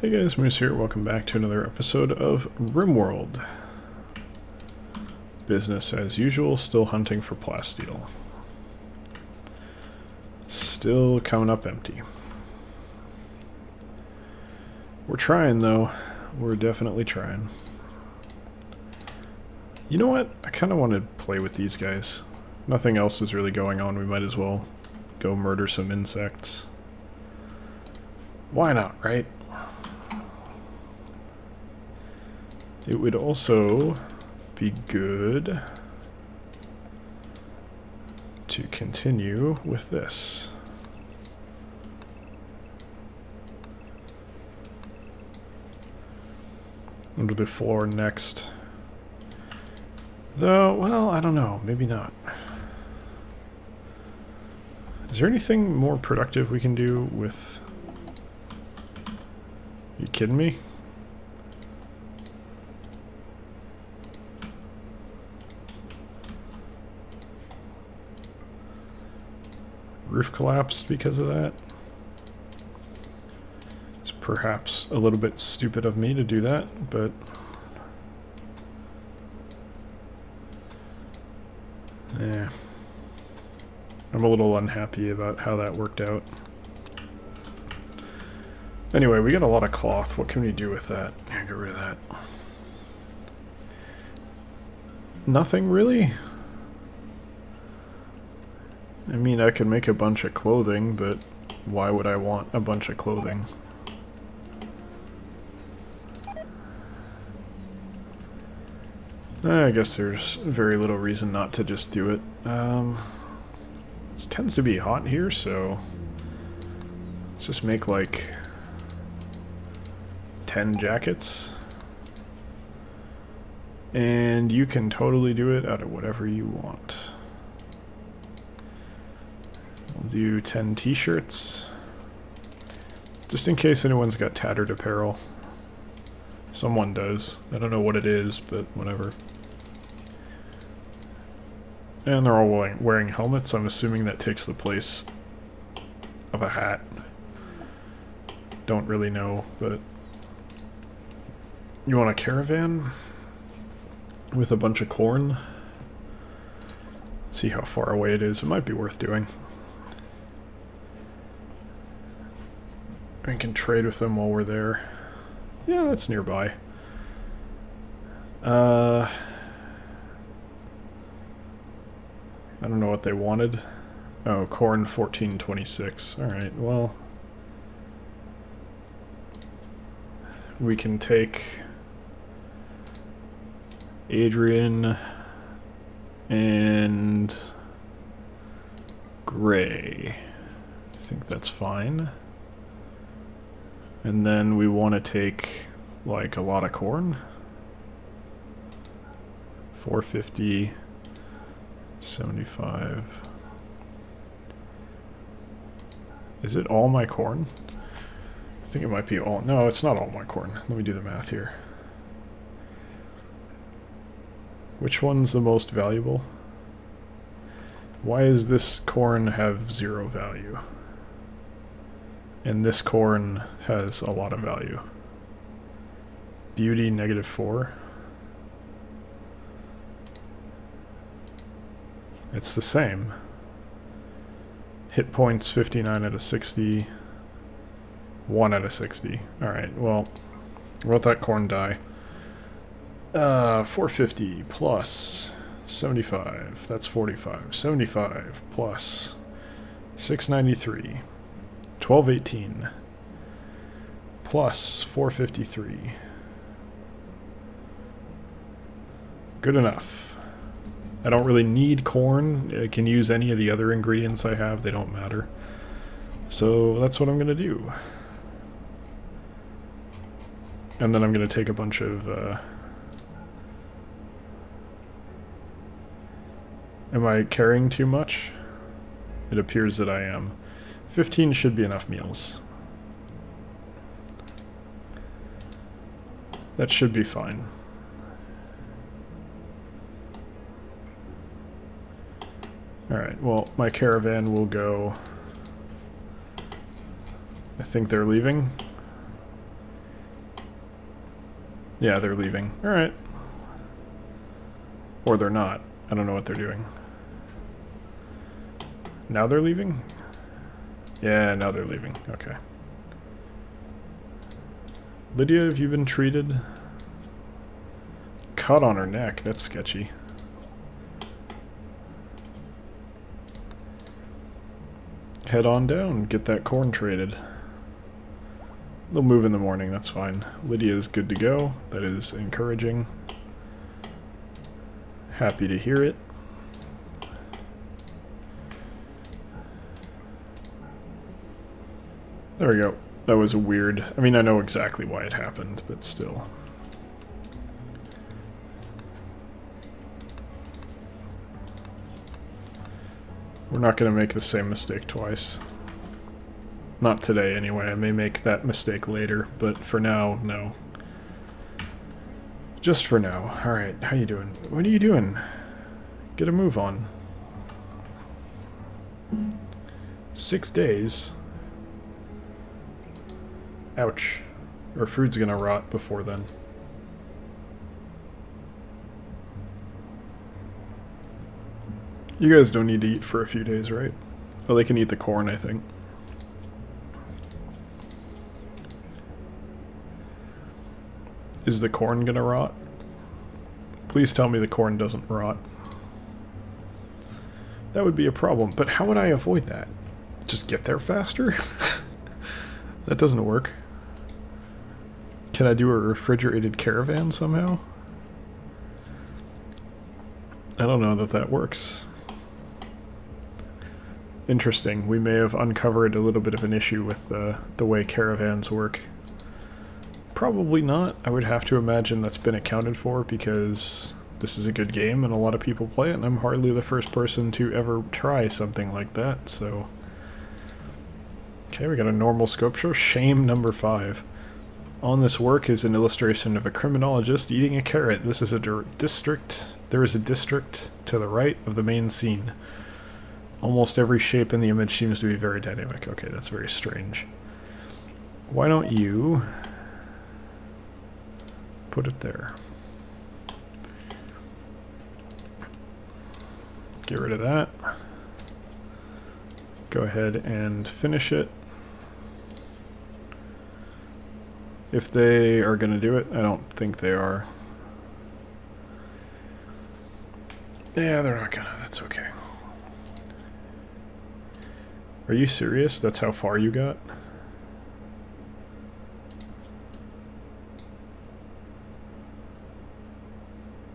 Hey guys, Moose here. Welcome back to another episode of RimWorld. Business as usual, still hunting for plasteel. Still coming up empty. We're trying though. We're definitely trying. You know what? I kind of want to play with these guys. Nothing else is really going on. We might as well go murder some insects. Why not, right? It would also be good to continue with this. Under the floor next. Though, well, I don't know. Maybe not. Is there anything more productive we can do with... You kidding me? Roof collapsed because of that. It's perhaps a little bit stupid of me to do that, but... Yeah. I'm a little unhappy about how that worked out. Anyway, we got a lot of cloth. What can we do with that? Yeah, get rid of that. Nothing, really? I mean, I could make a bunch of clothing, but why would I want a bunch of clothing? I guess there's very little reason not to just do it. Um, it tends to be hot here, so let's just make like 10 jackets. And you can totally do it out of whatever you want do 10 t-shirts. Just in case anyone's got tattered apparel. Someone does. I don't know what it is, but whatever. And they're all wearing, wearing helmets. I'm assuming that takes the place of a hat. Don't really know, but... You want a caravan? With a bunch of corn? Let's see how far away it is. It might be worth doing. I can trade with them while we're there. Yeah, that's nearby. Uh, I don't know what they wanted. Oh, corn 1426. Alright, well... We can take... Adrian... And... Gray. I think that's fine. And then we want to take like a lot of corn. 450, 75. Is it all my corn? I think it might be all. No, it's not all my corn. Let me do the math here. Which one's the most valuable? Why does this corn have zero value? And this corn has a lot of value. Beauty, negative 4. It's the same. Hit points 59 out of 60. 1 out of 60. Alright, well, let that corn die. Uh, 450 plus 75. That's 45. 75 plus 693. 1218 plus 453. Good enough. I don't really need corn. I can use any of the other ingredients I have. They don't matter. So that's what I'm going to do. And then I'm going to take a bunch of... Uh, am I carrying too much? It appears that I am. 15 should be enough meals. That should be fine. Alright, well, my caravan will go... I think they're leaving. Yeah, they're leaving. Alright. Or they're not. I don't know what they're doing. Now they're leaving? Yeah, now they're leaving. Okay. Lydia, have you been treated? Cut on her neck. That's sketchy. Head on down. Get that corn traded. They'll move in the morning. That's fine. Lydia is good to go. That is encouraging. Happy to hear it. There we go. That was a weird... I mean, I know exactly why it happened, but still. We're not going to make the same mistake twice. Not today, anyway. I may make that mistake later, but for now, no. Just for now. Alright, how you doing? What are you doing? Get a move on. Six days? Ouch. Our food's gonna rot before then. You guys don't need to eat for a few days, right? Oh, they can eat the corn, I think. Is the corn gonna rot? Please tell me the corn doesn't rot. That would be a problem, but how would I avoid that? Just get there faster? that doesn't work. Can I do a refrigerated caravan somehow? I don't know that that works. Interesting. We may have uncovered a little bit of an issue with uh, the way caravans work. Probably not. I would have to imagine that's been accounted for because this is a good game and a lot of people play it and I'm hardly the first person to ever try something like that, so... Okay, we got a normal sculpture. Shame number five. On this work is an illustration of a criminologist eating a carrot. This is a district. There is a district to the right of the main scene. Almost every shape in the image seems to be very dynamic. Okay, that's very strange. Why don't you put it there? Get rid of that. Go ahead and finish it. If they are going to do it, I don't think they are. Yeah, they're not gonna. That's okay. Are you serious? That's how far you got?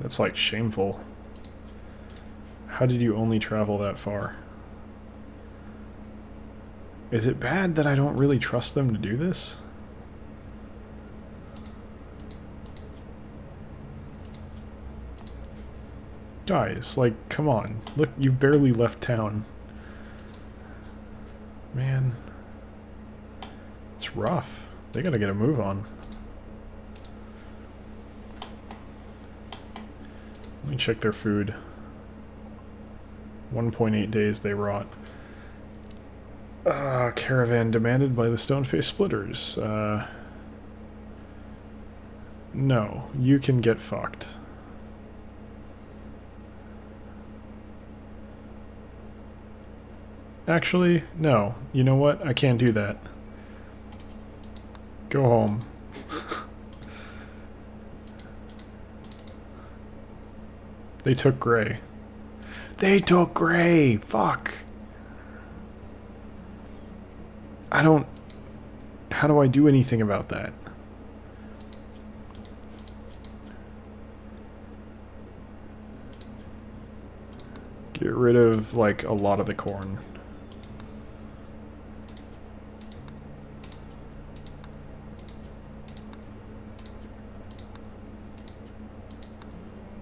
That's like shameful. How did you only travel that far? Is it bad that I don't really trust them to do this? Guys, like, come on. Look, you barely left town. Man. It's rough. They gotta get a move on. Let me check their food. 1.8 days they rot. Uh, caravan demanded by the Stoneface Splitters. Uh, no, you can get fucked. Actually, no. You know what? I can't do that. Go home. they took Gray. They took Gray! Fuck! I don't... How do I do anything about that? Get rid of, like, a lot of the corn.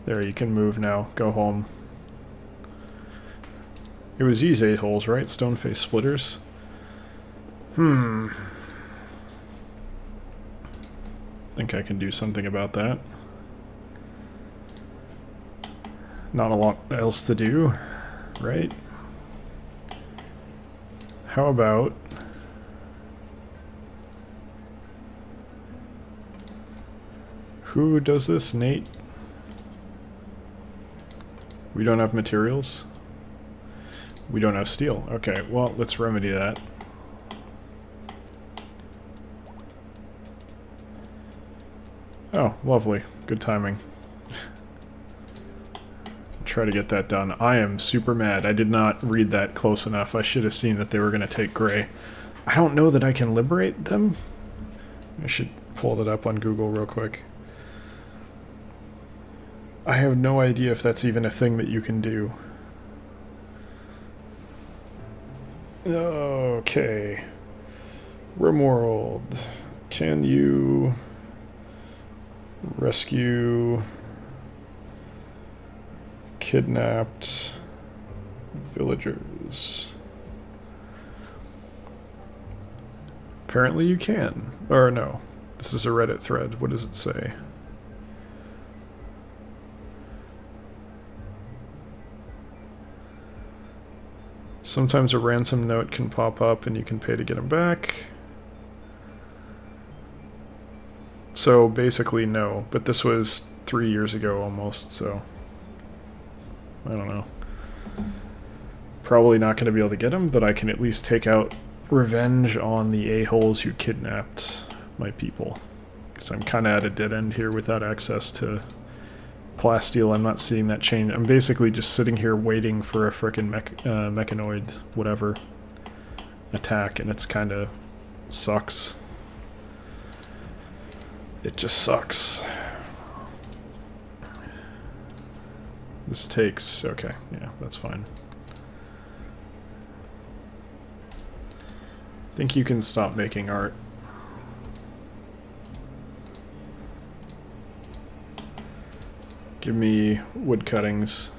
There, you can move now. Go home. It was these a-holes, right? Stoneface splitters? Hmm. Think I can do something about that. Not a lot else to do, right? How about... Who does this? Nate? We don't have materials? We don't have steel. Okay, well, let's remedy that. Oh, lovely. Good timing. Try to get that done. I am super mad. I did not read that close enough. I should have seen that they were going to take gray. I don't know that I can liberate them. I should pull that up on Google real quick. I have no idea if that's even a thing that you can do. Okay. Rimworld. Can you rescue kidnapped villagers? Apparently you can. Or no. This is a Reddit thread. What does it say? Sometimes a ransom note can pop up and you can pay to get them back. So basically no, but this was three years ago almost, so I don't know. Probably not going to be able to get them, but I can at least take out revenge on the a-holes who kidnapped my people. Because I'm kind of at a dead end here without access to plasteel. I'm not seeing that change. I'm basically just sitting here waiting for a frickin' mech uh, mechanoid, whatever, attack, and it's kind of sucks. It just sucks. This takes... okay, yeah, that's fine. I think you can stop making art. Give me wood cuttings.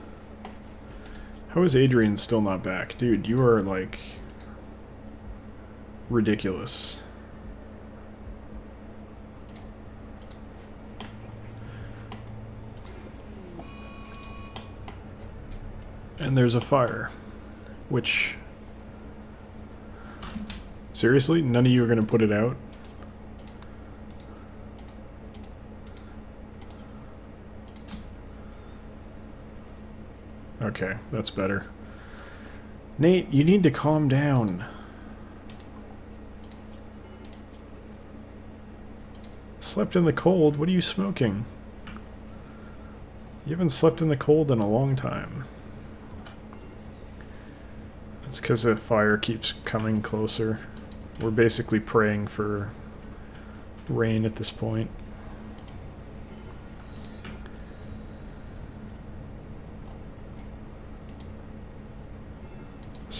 How is Adrian still not back? Dude, you are, like, ridiculous. And there's a fire, which... Seriously? None of you are going to put it out? Okay, that's better. Nate, you need to calm down. Slept in the cold? What are you smoking? You haven't slept in the cold in a long time. It's because the fire keeps coming closer. We're basically praying for rain at this point.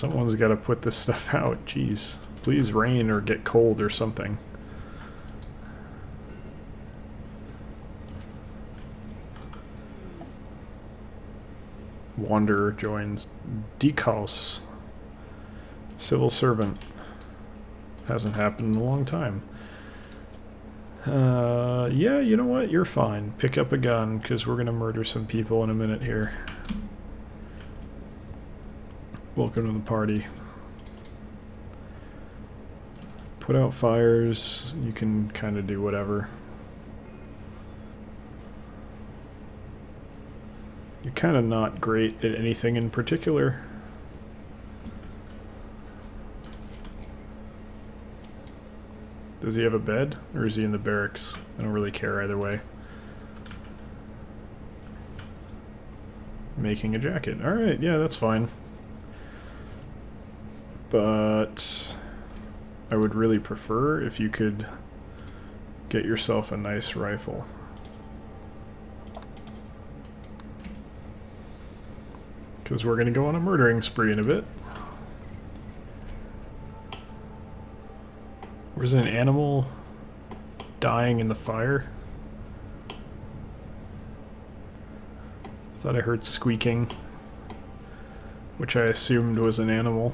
Someone's got to put this stuff out. Jeez. Please rain or get cold or something. Wanderer joins Deekhouse. Civil servant. Hasn't happened in a long time. Uh, yeah, you know what? You're fine. Pick up a gun, because we're going to murder some people in a minute here. Welcome to the party. Put out fires. You can kind of do whatever. You're kind of not great at anything in particular. Does he have a bed? Or is he in the barracks? I don't really care either way. Making a jacket. Alright, yeah, that's fine but I would really prefer if you could get yourself a nice rifle. Because we're going to go on a murdering spree in a bit. Where's an animal dying in the fire? I thought I heard squeaking, which I assumed was an animal.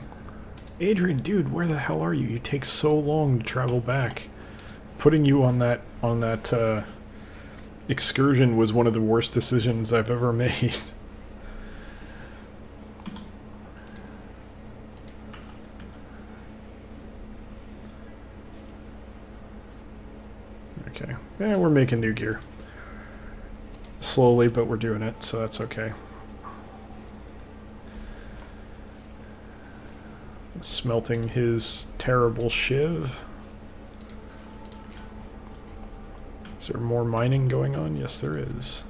Adrian, dude, where the hell are you? You take so long to travel back. Putting you on that on that uh, excursion was one of the worst decisions I've ever made. okay. Yeah, we're making new gear. slowly, but we're doing it, so that's okay. Smelting his terrible shiv. Is there more mining going on? Yes, there is.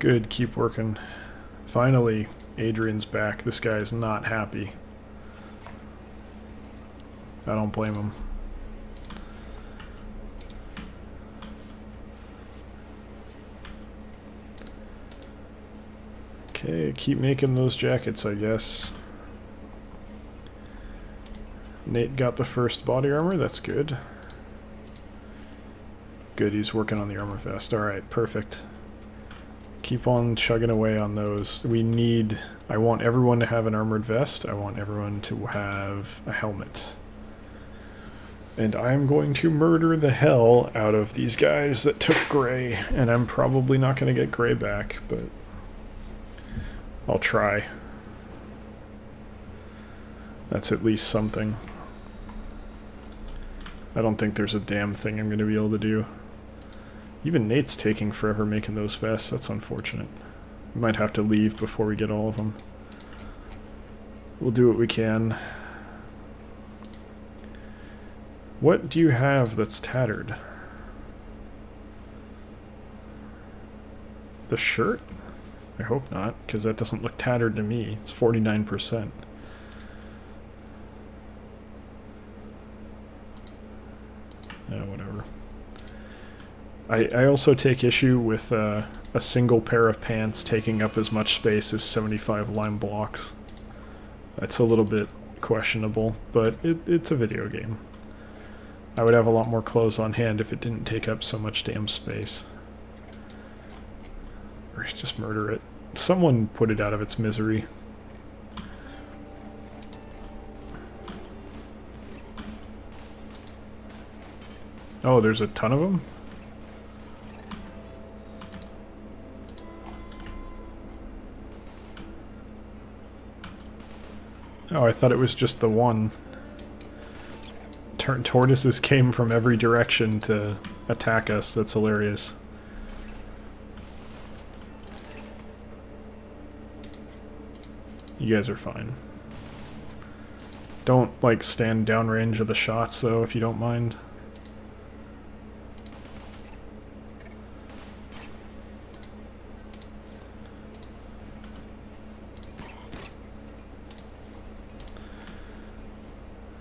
Good, keep working. Finally, Adrian's back. This guy is not happy. I don't blame him. Okay, keep making those jackets, I guess. Nate got the first body armor, that's good. Good, he's working on the armor vest. Alright, perfect keep on chugging away on those. We need, I want everyone to have an armored vest. I want everyone to have a helmet. And I'm going to murder the hell out of these guys that took Gray. And I'm probably not going to get Gray back, but I'll try. That's at least something. I don't think there's a damn thing I'm going to be able to do. Even Nate's taking forever making those vests. That's unfortunate. We might have to leave before we get all of them. We'll do what we can. What do you have that's tattered? The shirt? I hope not, because that doesn't look tattered to me. It's 49%. Yeah, whatever. I, I also take issue with uh, a single pair of pants taking up as much space as 75 lime blocks. That's a little bit questionable, but it, it's a video game. I would have a lot more clothes on hand if it didn't take up so much damn space. Or just murder it. Someone put it out of its misery. Oh, there's a ton of them? Oh, I thought it was just the one. Tortoises came from every direction to attack us. That's hilarious. You guys are fine. Don't, like, stand downrange of the shots, though, if you don't mind.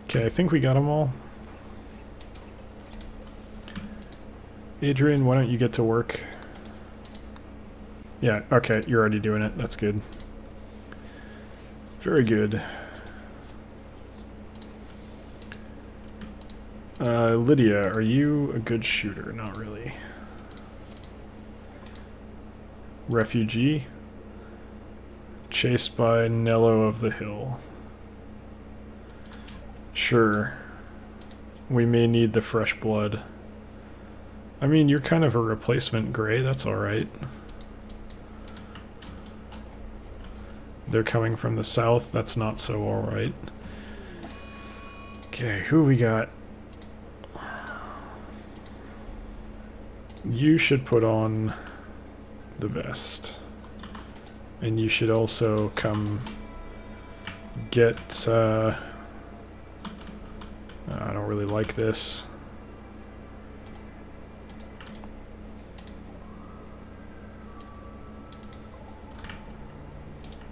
Okay, I think we got them all. Adrian, why don't you get to work? Yeah, okay, you're already doing it. That's good. Very good. Uh, Lydia, are you a good shooter? Not really. Refugee? Chased by Nello of the Hill. Sure. We may need the fresh blood. I mean, you're kind of a replacement gray, that's alright. They're coming from the south, that's not so alright. Okay, who we got? You should put on the vest. And you should also come get, uh, I don't really like this.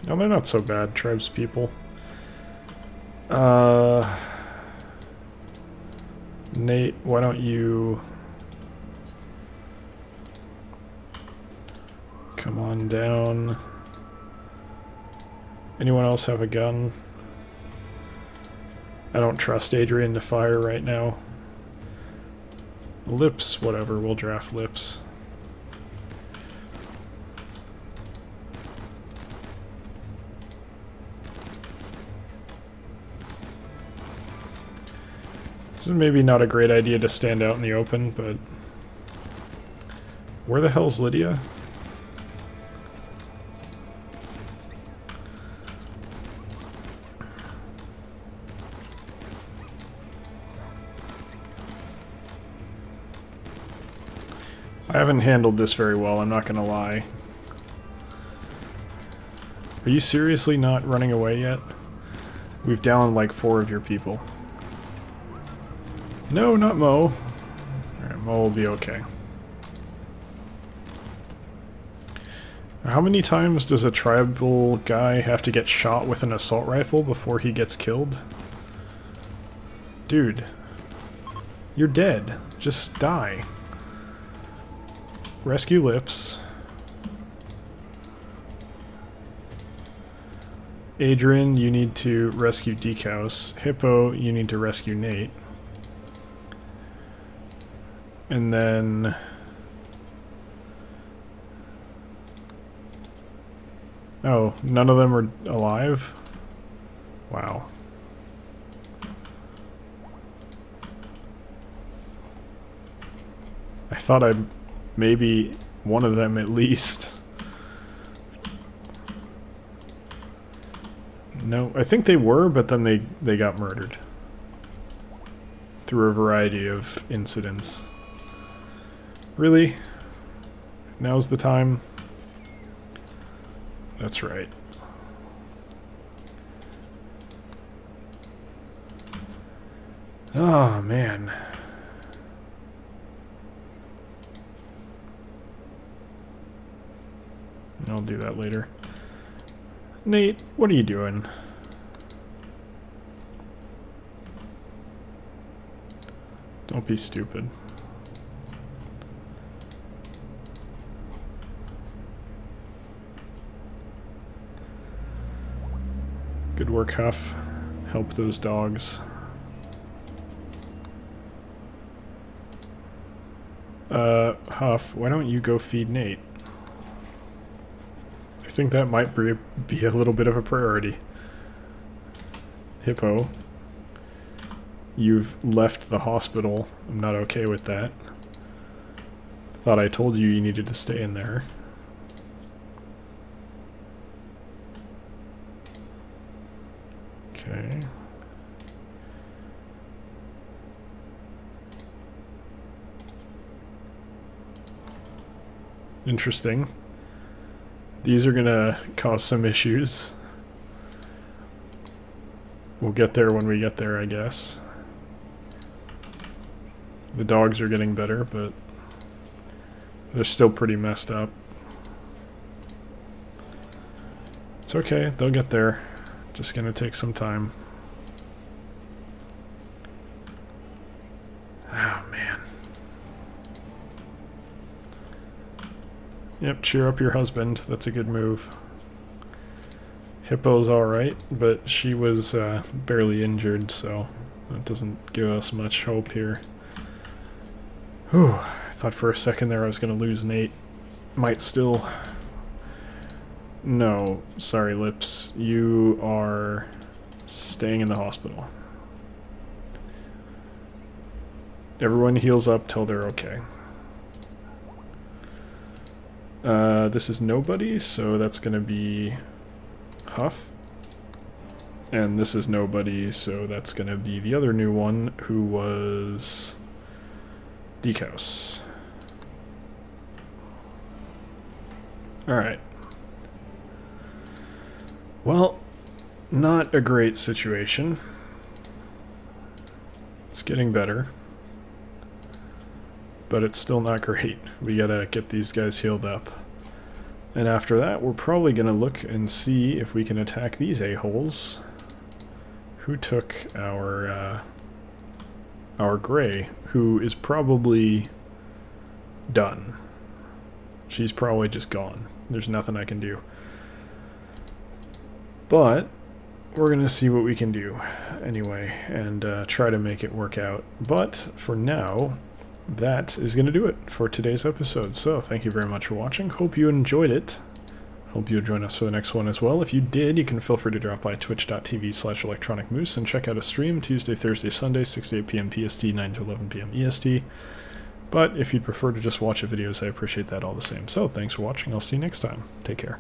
No, they're not so bad, tribes people. Uh, Nate, why don't you come on down? Anyone else have a gun? I don't trust Adrian to fire right now. Lips, whatever, we'll draft lips. Maybe not a great idea to stand out in the open, but... Where the hell's Lydia? I haven't handled this very well, I'm not gonna lie. Are you seriously not running away yet? We've downed like four of your people. No, not Mo. Alright, Mo will be okay. How many times does a tribal guy have to get shot with an assault rifle before he gets killed? Dude. You're dead. Just die. Rescue Lips. Adrian, you need to rescue Decaus. Hippo, you need to rescue Nate. And then... Oh, none of them are alive? Wow. I thought I'd maybe one of them at least. No, I think they were, but then they, they got murdered. Through a variety of incidents. Really? Now's the time? That's right. Oh, man. I'll do that later. Nate, what are you doing? Don't be stupid. Good work, Huff. Help those dogs. Uh, Huff, why don't you go feed Nate? I think that might be a little bit of a priority. Hippo, you've left the hospital. I'm not okay with that. Thought I told you you needed to stay in there. Okay. Interesting. These are gonna cause some issues. We'll get there when we get there, I guess. The dogs are getting better, but they're still pretty messed up. It's okay, they'll get there. Just gonna take some time. Yep, cheer up your husband. That's a good move. Hippo's alright, but she was uh, barely injured, so that doesn't give us much hope here. Whew, I thought for a second there I was going to lose Nate. Might still no, sorry, Lips. You are staying in the hospital. Everyone heals up till they're okay. Uh, this is nobody, so that's going to be Huff. And this is nobody, so that's going to be the other new one, who was Decaus. Alright. Well, not a great situation. It's getting better. But it's still not great. We gotta get these guys healed up. And after that, we're probably gonna look and see if we can attack these a-holes. Who took our, uh, our Gray, who is probably done. She's probably just gone. There's nothing I can do. But we're going to see what we can do anyway and uh, try to make it work out. But for now, that is going to do it for today's episode. So thank you very much for watching. Hope you enjoyed it. Hope you'll join us for the next one as well. If you did, you can feel free to drop by twitch.tv slash electronic moose and check out a stream Tuesday, Thursday, Sunday, 6 to 8 p.m. PST, 9 to 11 p.m. EST. But if you'd prefer to just watch the videos, I appreciate that all the same. So thanks for watching. I'll see you next time. Take care.